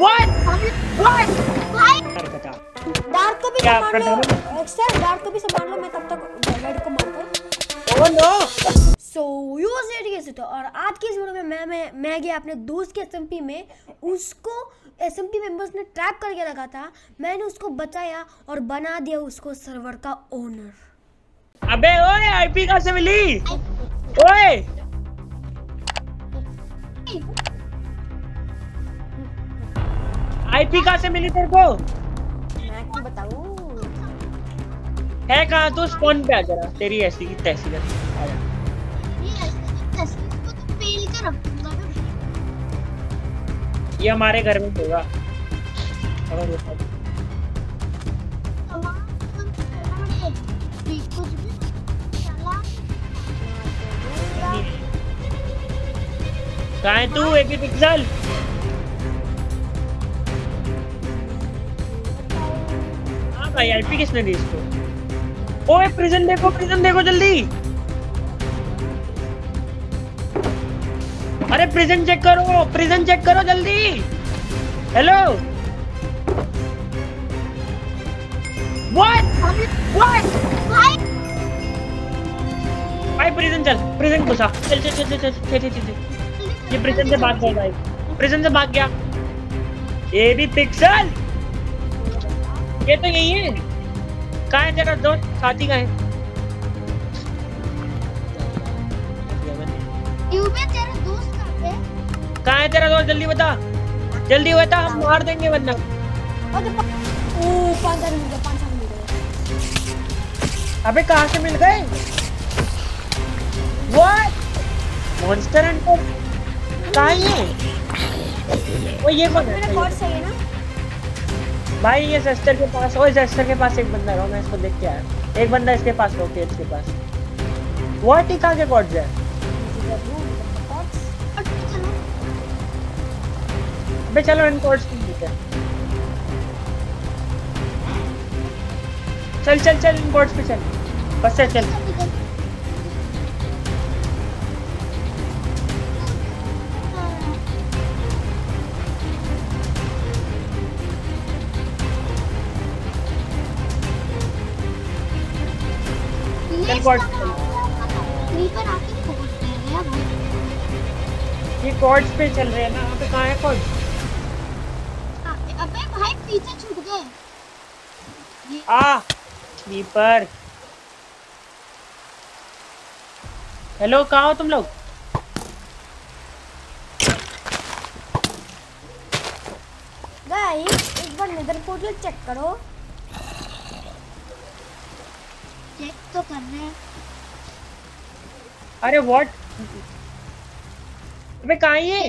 भाई बता डार्क को भी संभाल लो? एक्स्ट्रा डार्क को भी संभाल लो मैं तब तक रेड को मारता हूँ। ओह नो सो रेडी तो और आज की इस वीडियो में मैं मैं मैं गया अपने दोस्त के एसएमपी में। उसको एसएमपी मेंबर्स ने ट्रैप करके रखा था। मैंने उसको बचाया और बना दिया उसको सर्वर का ओनर अबे ओए आईपी कहाँ से मिली? ओए। आईपी कहाँ से मिली तेरे को? मैं क्या बताऊँ? है कहाँ तू? स्पॉन पे आ जरा। तेरी ऐसी की तैसी कर आ जा। ये ऐसे को तो पेल के रखूँगा मैं ये हमारे घर में होगा। कहाँ है तू? एक ही पिक्सल आईआईपी किसने दी इसको? ओए प्रिजन देखो प्रिजन देखो जल्दी। अरे प्रिजन चेक करो प्रिजन चेक करो जल्दी। हेलो व्हाट व्हाट भाई भाई प्रिजन चल प्रिजन घुसा। चल चल चल चल चल चल चल। ये प्रिजन से भाग गया, भाई। प्रिजन से भाग गया। ये भी पिक्सल ये तो यही है। कहाँ है तेरा दोस्त? साथी कहाँ है? यूबे तेरा दोस्त कहाँ है तेरा दोस्त? जल्दी बता। जल्दी बता हम मार देंगे वरना। और तो अबे कहाँ से मिल गए? मॉन्स्टर हंटर कहाँ है ये? वो ये कौन है? ना। भाई, ये जस्टर के पास, ओए जस्टर के पास एक बंदा रहो, मैं इसको देख के आया। एक बंदा इसके पास रहो केज के पास। व्हाट ही कहाँ के कॉर्ड्स है? अच्छा चलो, इन कॉर्ड्स को देते हैं। चल चल चल, इन कॉर्ड्स पे चल। बस से चल। हैं भाई ये कॉर्ड्स पे चल रहे हैं ना यहाँ पे कहाँ है कॉर्ड्स अबे भाई पीछे छूट गए। आ स्लीपर हेलो कहाँ हो तुम लोग? गाइस एक बार नेदर पोर्टल चेक करो। चेक तो कर रहे हैं अरे व्हाट अबे कहाँ है?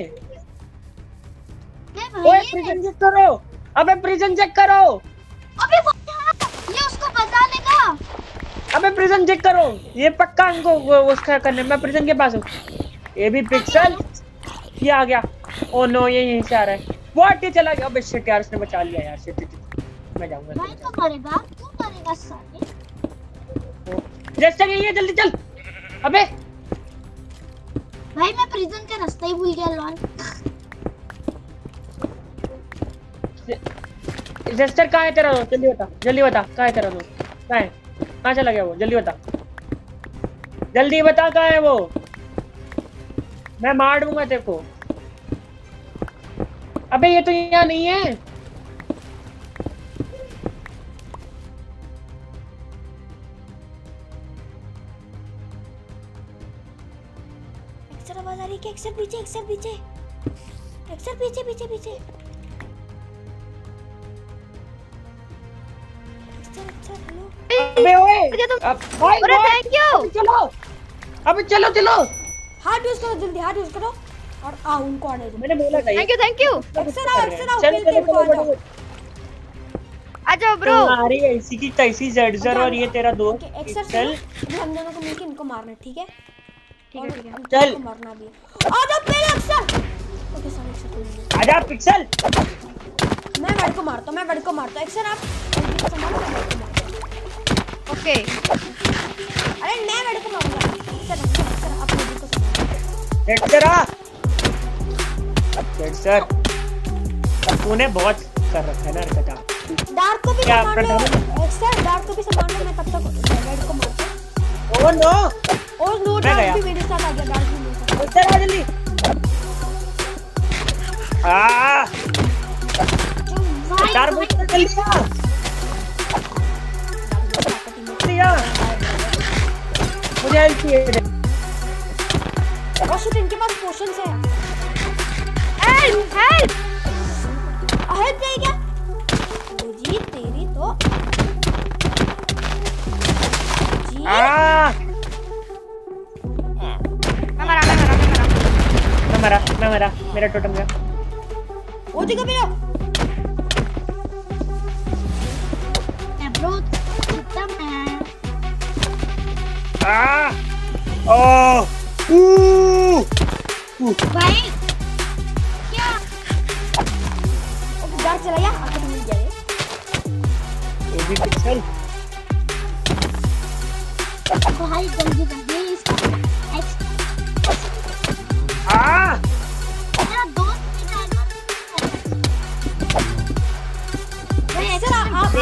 ये ओए प्रिजन चेक करो। अबे प्रिजन चेक करो। अबे ये उसको बचा लेगा। अबे प्रिजन चेक करो। ये पक्का इनको उसका करने मैं प्रिजन के पास हूँ। ये भी पिक्सल ये आ गया। ओ नो ये यहीं से आ रहा है। व्हाट ये चला गया। अबे शिट यार उसने बचा लिया यार। शिट मैं जाऊँगा। भाई तो मरेगा? तू मरेगा साले जैसे कि ये जल्दी चल। अबे। भाई मैं प्रिजन का रास्ता ही भूल गया लॉन जेस्टर कहाँ है तेरा? दोस्त जल्दी बता जल्दी बता कहाँ है तेरा दोस्त? कहाँ है? कहाँ चला गया वो? जल्दी बता। जल्दी बता कहाँ है वो? मैं मार दूँगा तेरे को। अबे ये तो यहाँ नहीं है। एक्सर आवाज़ आ रही है कि एक्सर पीछे एक्सर पीछे। एक्सर पीछे पीछे पीछे। अबे ओए अरे थैंक यू चलो अबे चलो चलो। हार्ट यूज़ करो जल्दी हार्ट यूज़ करो। और आ उनको आने दो। मैंने बोला था थैंक यू थैंक यू एक्सर आओ एक्सर आओ चलो खेलते चलो हैं आ जाओ चलो आ जाओ ब्रो तुम्हारी ऐसी की तैसी जर्जर और ये तेरा दोस्त। एक्सर चल। हम दोनों को मिलके इनको मारना ठीक है? ठीक है ठीक है। चल। मारना भी। आ जाओ पहले एक्सर ओके सॉरी एक्सर आजा पिक्सल। मैं वेड को मारता मैं वेड को मारता हूँ। एक्सर आप ओके। अरे मैं वेड को मारूँगा। एक्सर एक्सर एक्सर आप वेड को संभालो आ। अब तूने बहुत कर रखा है ना हरकत डार्क को भी संभाल लो। डार्क को भी संभाल मैं तब तक रेड को मारता हूँ। Oh no. और नो डार्क भी मेरे साथ आ गया डार्क भी मेरे साथ उधर आ जल्दी। आ चार जल्दी आ जल्दी आ। मुझे हेल्प चाहिए और इनके पास पोशंस है। Help help. हेल्प नहीं क्या? जी तेरी मरा मरा मेरा टोटम गया ओ जी को भी लो ब्रो आ ओ ऊ भाई क्या? ओके डार्क चला गया आखिर मिल गया ये ये भी पिक्सल भाई जल्दी जल्दी इसका एक्स आ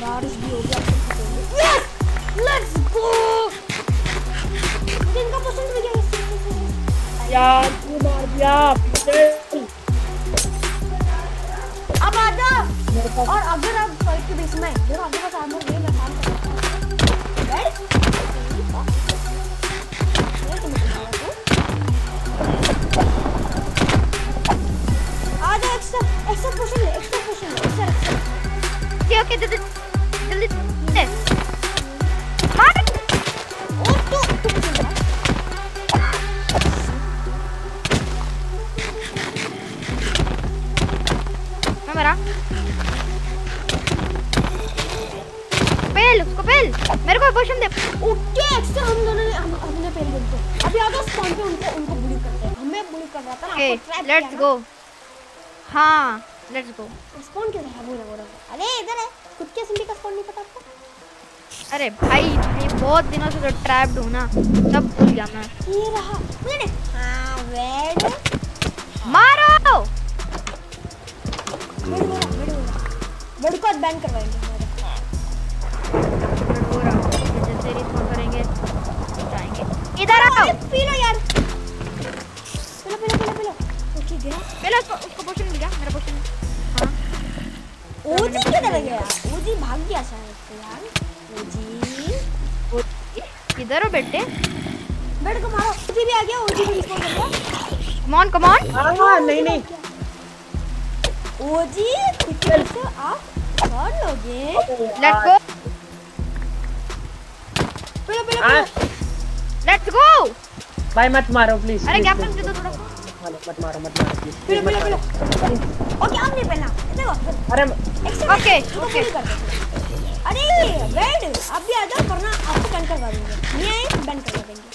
बारिश भी हो यस लेट्स गो मुझे इनका पसंद भी गया. यार तू मार दिया? अब आ जा। और अगर आप फाइट के बीच में देखो आपके पास आर्मर नहीं मैं काम कर सकता हूँ। Extra extra potion extra potion extra okay okay पे उनको उनको बुली करते हैं हमें बुली कर रहा था ना ओके लेट्स गो हाँ? लेट्स गो स्पॉन किधर है बोला बोला अरे इधर है। खुद के का स्पॉन नहीं पता आपको? अरे भाई मैं बहुत दिनों से तो ट्रैप्ड हूँ ना सब भूल गया मैं। ये रहा। मैंने हाँ वेड मारो! वेड वेड वेड को बैन करवाएँगे। पी लो यार pillow pillow pillow pillow okay गिरा पहले उसको उसको पोशन मिल गया मेरा पोशन हाँ ओजी किधर गया ओजी भाग गया शायद से यार ओजी वो इधर हो बेटे बेड को मारो ओजी भी आ गया ओजी भी रिस्पॉन्ड कर गया कम ऑन कम ऑन आ नहीं नहीं ओजी कितने से आप कर लोगे लेट्स गो पिलो पिलो हाँ पिलो लेट्स गो भाई मत मारो प्लीज़ अरे कैप्टन दे दो थोड़ा। मत मारो मत मारो please pillow pillow pillow okay अब नहीं पहना देखो। अरे ओके, ओके। पूरी कर दो। अरे बेड अब भी आ जाओ वरना आपको बैन करवा देंगे। नहीं आए बैन करवा देंगे।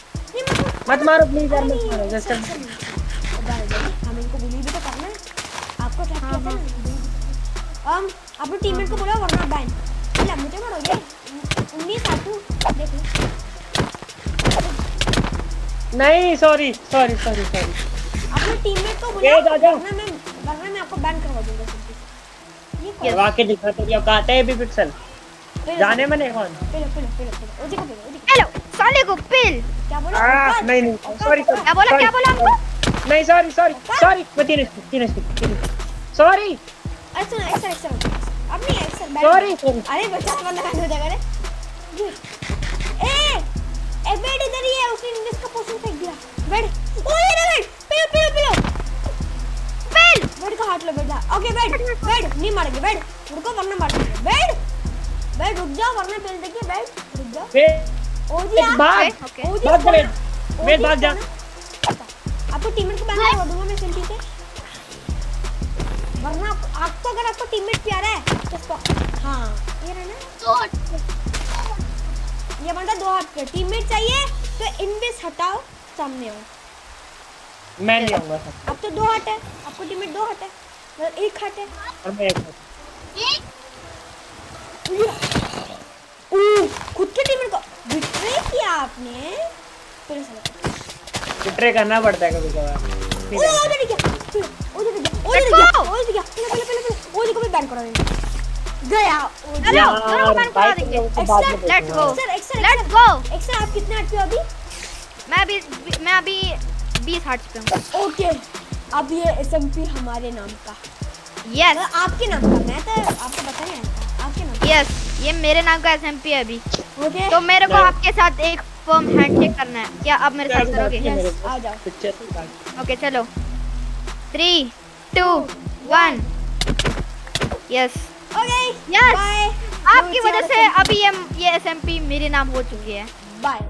मत मारो। प्लीज़ यार मत मारो जस्ट। हम इनको बुली भी तो करना है। आपको किया था ना हम अपने टीममेट को बोला वरना बैन चला मुझे मारोगे उन्नीस आटू देख लो। नहीं सॉरी सॉरी सॉरी सॉरी अपने टीममेट को ए, बोला वरना मैं वरना मैं आपको बैन करवा दूँगा सिंपली ये. कौन? वाकई दिखा तेरी औकात है भी पिक्सल पिलो, जाने मने कौन pillow pillow pillow pillow OG को पिलो ओजी को हेलो साले को पिल क्या बोला? आ, नहीं नहीं औकात, सॉरी क्या बोला क्या बोला हमको? नहीं सॉरी सॉरी सॉरी मैं तीन स्टिक तीन स्टिक सॉरी ऐसा ऐसा ऐसा। अब नहीं ऐसा सॉरी सॉरी अरे बच्चा तो लगा हो जाएगा रे। ए बेड इधर ही है उसने इंग्लिश का पोशन फेंक दिया। बेड ओ ये रे bed pillow pillow pillow. Pill bed का हाथ लो बेड ओके बेड बेड नहीं मारेंगे बेड रुको वरना मार देंगे। बेड बेड रुक जाओ वरना पेल देंगे बेड रुक जाओ। ओजी एक आप भाग ओके। भाग बेड बेड भाग जा? आपको टीममेट को बैन करवा दूँगा मैं सिंपली से। वरना आपको अगर आपको टीममेट प्यारा है तो हाँ ये रहा ना ये बंदा दो हाथ पे टीममेट चाहिए तो इनविस हटाओ सामने आओ। मैं नहीं आऊँगा अब तो दो हाथ है आपको टीममेट दो हाथ है मतलब एक हाथ है। और मैं एक हूँ। एक ओह, खुद के टीममेट को बिट्रे किया आपने? फिर से बिट्रे करना पड़ता है कभी कभार। ओ, उधर दिख गया उधर दिख गया उधर दिख गया उधर दिख गया। पहले पहले पहले पहले वो देखो मैं बैन करा। देंगे गया ओ, चलो बैन करा देंगे। लेट्स। गो एक्सर लेट्स गो एक्सर आप कितने हट पे हो अभी? मैं अभी मैं अभी 20 हार्ट्स पे हूँ। ओके अब ये एसएमपी हमारे नाम का। यस मतलब आपके नाम का मैं तो आपको बता नहीं आपके नाम यस ये मेरे नाम का एसएमपी है अभी। ओके। तो मेरे को आपके साथ एक फर्म हैंडशेक करना है। क्या आप मेरे साथ करोगे? Yes, आ जाओ। ओके चलो। Three two one yes okay Yes. Bye आपकी वजह से अभी ये ये एसएमपी मेरे नाम हो चुकी है। बाय